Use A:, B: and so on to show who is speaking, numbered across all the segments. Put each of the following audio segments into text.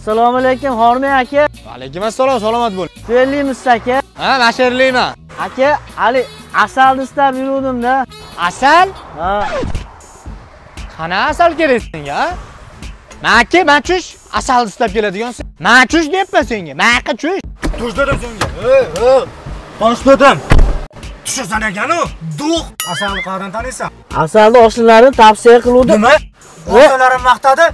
A: assalomu alaykum hormang aka.
B: Alaykum assalom salomat bo'ling.
A: Fe'limiz aka.
B: Ha nasherliman
A: aka hali asalni istab yuruvdimda.
B: Asal?
A: Ha.
B: Qana asal kerak senga maka man chush asal istab keladigansan man chush deyapman senga. Maka chush
C: tush. Dedim senga. Ey ey tosh dedim tushasan ekanu duq asalni qayerdan taniysan.
A: Asalni oshnalarim tavsiya qiluvdi
C: nima? Otalarim maqtadi.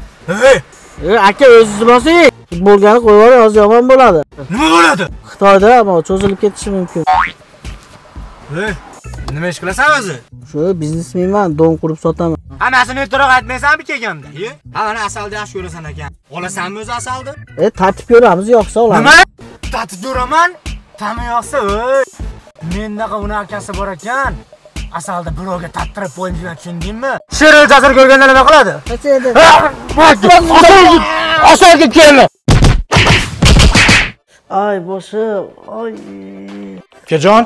C: Ey
A: e aka o'zingiz bosing. Futbolgani qo'yib yuboring hozir yomon bo'ladi.
C: Nima bo'ladi?
A: Xitoyda ammo cho'zilib ketishi mumkin.
C: Ey nima ish qilasan o'zi?
A: Shu biznesmenman don qurib sotaman.
C: Hammasini ertaroq aytmaysanmi kelganda e ha mana asalni yaxshi ko'rasan ekan. Olasanmi o'zi asalni?
A: E tartib ko'ramiz yoqsa olamiz
C: nima? Tatib ko'raman? Tami yoqsa ey! Mendaqa uni akasi bor ekan asalda birovga tattirib qo'ymayman tushundingmi? Sher o'ljasini ko'rganda nima qiladi?
A: Edi?
B: asalga keldi
A: ay boshim. Oy
B: ukajon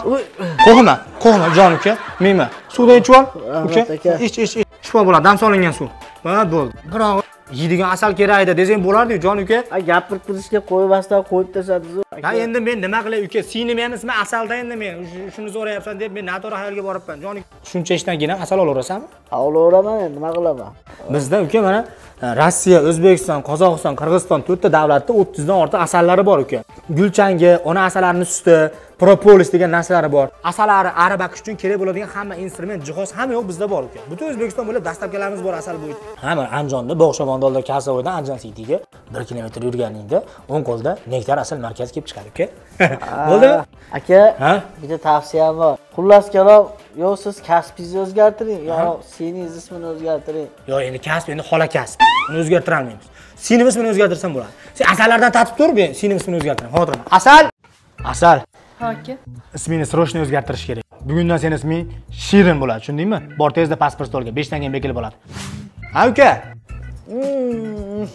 B: qo'rqma qo'rqma jon uka. Menman suvdan ichib ol uka. ich ich ich shifo bo'ladi dam solingan suv. Mana bo'ldi biroq yeydigan asal kerak edi desang bo'lardiku jon uka
A: gapirib turishga qo'ymasdan qo'yib tashladiz
B: ha endi men nima qilay uka singlimyanismi asalda endi men shu- shuni so'rayapsan deb men noto'g'ri xayolga boribman jon shuncha ishdan keyin ham asal olaverasanmi
A: olaveraman endi nima qilaman
B: bizda uka mana rossiya o'zbekiston qozog'iston qirg'iziston to'rtta davlatda o'ttizdan ortiq asallari bor uka gulchangi ona asalarini suti propolis degan narsalari bor. Asalari ari baqish uchun kerak bo'ladigan hamma instrument jihoz hamma yo'q bizda bor uka butun o'zbekiston bo'ylab dastlabkilarimiz bor asal bo'yicha hamma andijonda bog' shamondolda kasovoydan andijon sitiga bir kilometr yurganingda o'ng qo'lda nektar asal markazi kelib chiqadi uka bo'ldimi
A: aka bitta tavsiyam bor. Xullas kalom yo siz kasbingizni o'zgartiring yo seningiz ismini o'zgartiring.
B: Yo endi kasb endi xola kasb. Uni o'zgartira olmaymiz sinf ismini o'zgartirsam bo'ladi. Sen asallardan tatib tur men sinf ismini o'zgartiraman xavotir olma asal! Asal
D: Ha aka.
B: ismingni срочно o'zgartirish kerak. Bugundan seni isming shirin bo'ladi tushundingmi? Bor tezda pasport stolga beshdan keyin bekilib oladi. Ha uka!
A: Hmm.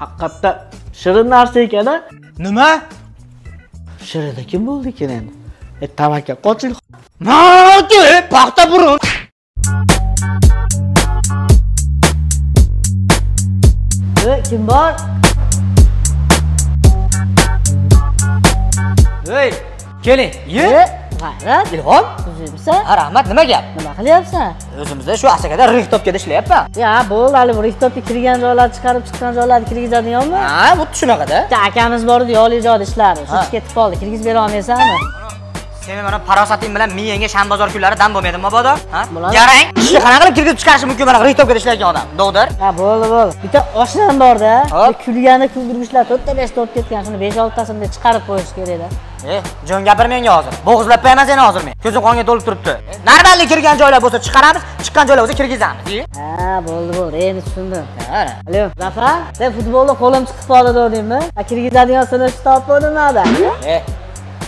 A: haqiqatdan shirin narsa ekan a
B: nima?
A: Shirinda kim bo'ldi ekan endi? E tavakkal qoching
B: naki paxta burun.
A: E kim bor
E: Ey, keling, ye.
A: g'ayrat
E: Ilhom,
A: o'zingmisan
E: ha, rahmat, nima gap?
A: nima qilyapsan
E: O'zimizda shu asakada rixtobkada ishlayapman.
A: ya bo'ldi hali bu rihtobga kirgan joylarni chiqarib chiqqan joylarni kirgizadiganmi
E: Ha, xuddi shunaqada.
A: bitta akamiz bor edi yoli ijod ishlari shu ketib qoldi kirgizib bera olmaysanmi
E: Seni mana farosating bilan miyangga shan bozor kunlari dam bo'lmaydimi mabodo? Ha? Garang, qanaqa qilib kirgizib chiqarishi mumkin mana rixtobkada ishlayotgan odam? Dog'dir.
A: ha bo'ldi bo'ldi bitta oshnam borda
E: Hop.
A: kulgani kuldirgichlar to'rtta beshta o'tib ketgan shuni besh oltitasini chiqarib qo'yish kerakda
E: E, jon gapir menga hozir. Bo'g'izlab qo'yaman seni hozir men. Ko'zim qonga to'lib turibdi. Normalniy kirgan joylar bo'lsa chiqaramiz, chiqqan joylar bo'lsa kirgizamiz.
A: Ha bo'ldi bo'ldi endi tushundim alo zafar sen futbolda qo'lim chiqib qoldi degdingmi kirgizadigan sinfni topdim ada
E: E,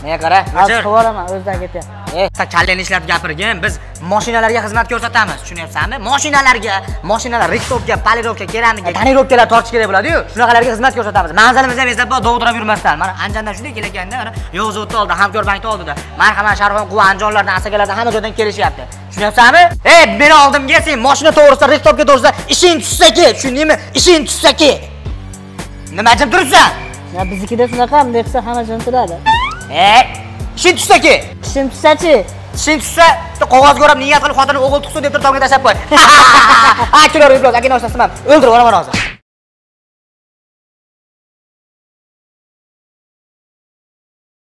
E: menga qara.
A: yuboraman o'zidan ketyapti
E: E, kallani ishlatib gapirgin. Biz mashinalarga xizmat ko'rsatamiz. Tushunyapsanmi? Mashinalarga, mashinalar rixtobga, polirovka, keramika, tonirovkalar tortish kerak bo'ladi-yu. Shunaqalarga xizmat ko'rsatamiz. Manzilimizni ham eslab dovdirab yurmasdan. Mana Andijondan shunday kelganda, mana Yo'qzo'tni oldida, Hamkor bankni oldida. Marhamat, Sharxon, Quva, Andijonlardan, Asakalardan hamma joydan kelishyapti. Tushunyapsanmi? Ey, meni oldimga sen mashina to'g'risida, rixtobga to'g'risida ishing tushsa-ki, tushundingmi? Ishing tushsa-ki. Nima jim turibsan?
A: biznikida shunaqa bunday qilsa hamma jim turadi
E: Ey, ishing tushsa-ki.
A: ishim tushsachi
E: Sen tushsa, bitta qog'ozga o'rab niyat qilib xotinni o'g'il tug'sin deb turib tomga tashlab qo'y. Ha, kular iblos, aka noshtasam. O'ldirib yuboraman hozir.